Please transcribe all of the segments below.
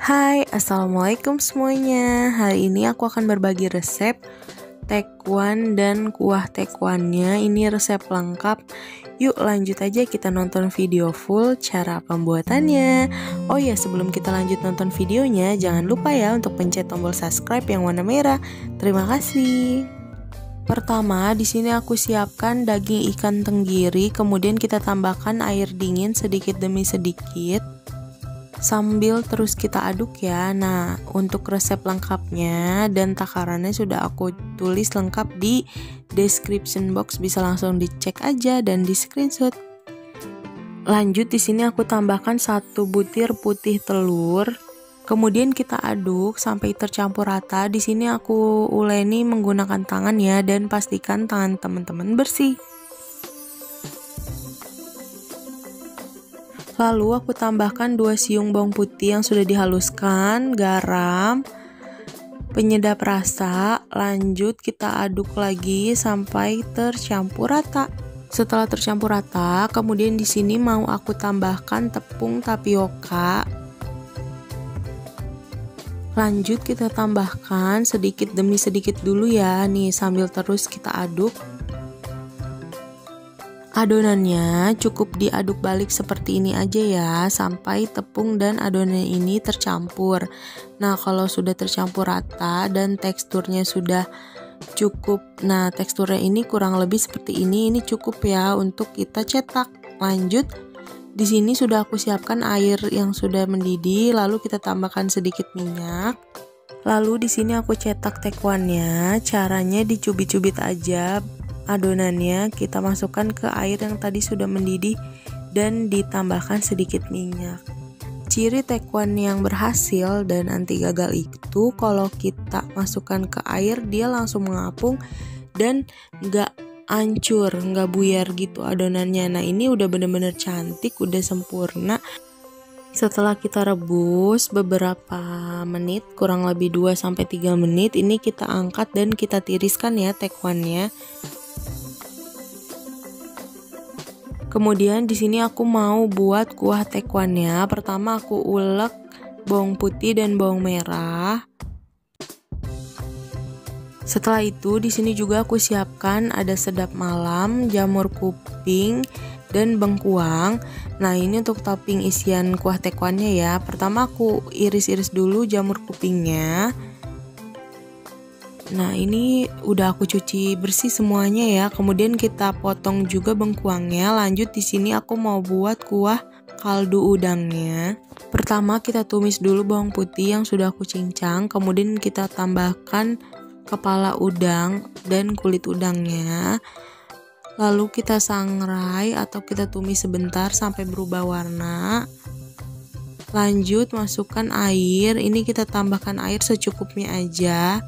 Hai, Assalamualaikum semuanya. Hari ini aku akan berbagi resep tekwan dan kuah tekwannya. Ini resep lengkap. Yuk lanjut aja kita nonton video full cara pembuatannya. Oh ya sebelum kita lanjut nonton videonya Jangan lupa ya untuk pencet tombol subscribe yang warna merah. Terima kasih. Pertama, di sini aku siapkan daging ikan tenggiri, kemudian kita tambahkan air dingin sedikit demi sedikit sambil terus kita aduk ya. Nah, untuk resep lengkapnya dan takarannya sudah aku tulis lengkap di description box, bisa langsung dicek aja dan di screenshot. Lanjut di sini aku tambahkan satu butir putih telur. Kemudian kita aduk sampai tercampur rata. Di sini aku uleni menggunakan tangan ya dan pastikan tangan teman-teman bersih. Lalu aku tambahkan 2 siung bawang putih yang sudah dihaluskan, garam, penyedap rasa. Lanjut kita aduk lagi sampai tercampur rata. Setelah tercampur rata, kemudian di sini mau aku tambahkan tepung tapioka. Lanjut kita tambahkan sedikit demi sedikit dulu ya, nih sambil terus kita aduk. Adonannya cukup diaduk balik seperti ini aja ya sampai tepung dan adonan ini tercampur. Nah, kalau sudah tercampur rata dan teksturnya sudah cukup. Nah, teksturnya ini kurang lebih seperti ini. Ini cukup ya untuk kita cetak. Lanjut di sini sudah aku siapkan air yang sudah mendidih, lalu kita tambahkan sedikit minyak. Lalu di sini aku cetak tekwannya. Caranya dicubit-cubit aja adonannya kita masukkan ke air yang tadi sudah mendidih dan ditambahkan sedikit minyak. Ciri tekwan yang berhasil dan anti gagal itu kalau kita masukkan ke air dia langsung mengapung dan nggak hancur, nggak buyar gitu adonannya. Nah ini udah bener-bener cantik, udah sempurna. Setelah kita rebus beberapa menit, kurang lebih 2-3 menit, ini kita angkat dan kita tiriskan ya tekwannya. Kemudian di sini aku mau buat kuah tekwannya. Pertama aku ulek bawang putih dan bawang merah. Setelah itu di sini juga aku siapkan ada sedap malam, jamur kuping, dan bengkuang. Nah, ini untuk topping isian kuah tekwannya ya. Pertama aku iris-iris dulu jamur kupingnya. Nah, ini udah aku cuci bersih semuanya ya. Kemudian kita potong juga bengkuangnya. Lanjut di sini aku mau buat kuah kaldu udangnya. Pertama kita tumis dulu bawang putih yang sudah aku cincang, kemudian kita tambahkan kepala udang dan kulit udangnya. Lalu kita sangrai atau kita tumis sebentar sampai berubah warna. Lanjut masukkan air, ini kita tambahkan air secukupnya aja.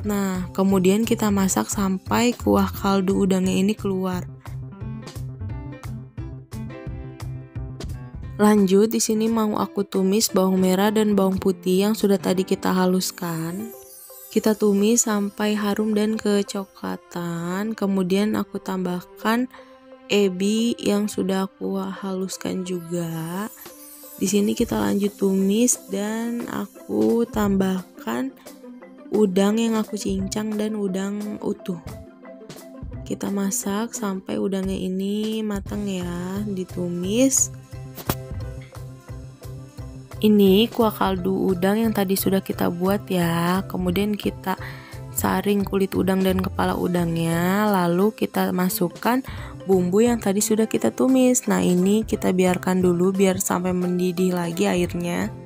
Nah, kemudian kita masak sampai kuah kaldu udangnya ini keluar. Lanjut, di sini mau aku tumis bawang merah dan bawang putih yang sudah tadi kita haluskan. Kita tumis sampai harum dan kecoklatan. Kemudian aku tambahkan ebi yang sudah aku haluskan juga. Di sini kita lanjut tumis dan aku tambahkan udang yang aku cincang dan udang utuh. Kita masak sampai udangnya ini matang ya ditumis. Ini kuah kaldu udang yang tadi sudah kita buat ya. Kemudian kita saring kulit udang dan kepala udangnya lalu kita masukkan bumbu yang tadi sudah kita tumis. Nah ini kita biarkan dulu biar sampai mendidih lagi airnya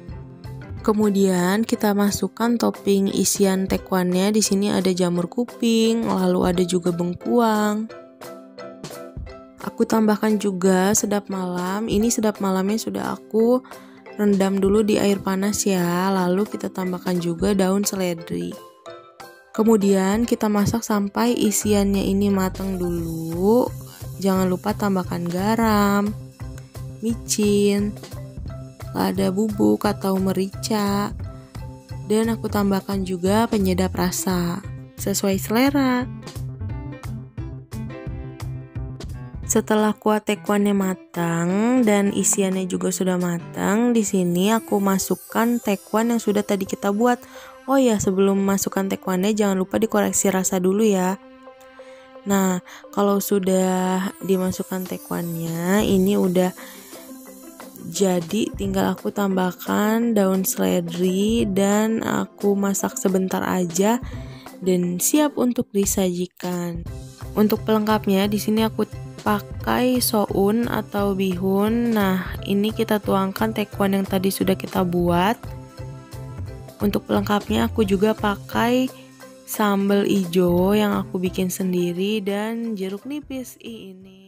Kemudian kita masukkan topping isian tekwannya. Di sini ada jamur kuping, lalu ada juga bengkuang. Aku tambahkan juga sedap malam. Ini sedap malamnya sudah aku rendam dulu di air panas ya. Lalu kita tambahkan juga daun seledri. Kemudian kita masak sampai isiannya ini matang dulu. Jangan lupa tambahkan garam, micin, lada bubuk atau merica. Dan aku tambahkan juga penyedap rasa sesuai selera. Setelah kuah tekwannya matang dan isiannya juga sudah matang, di sini aku masukkan tekwan yang sudah tadi kita buat. Oh ya, sebelum masukkan tekwannya jangan lupa dikoreksi rasa dulu ya. Nah, kalau sudah dimasukkan tekwannya, ini udah jadi tinggal aku tambahkan daun seledri dan aku masak sebentar aja dan siap untuk disajikan. Untuk pelengkapnya di sini aku pakai soun atau bihun. Nah, ini kita tuangkan tekwan yang tadi sudah kita buat. Untuk pelengkapnya aku juga pakai sambal ijo yang aku bikin sendiri dan jeruk nipis ini.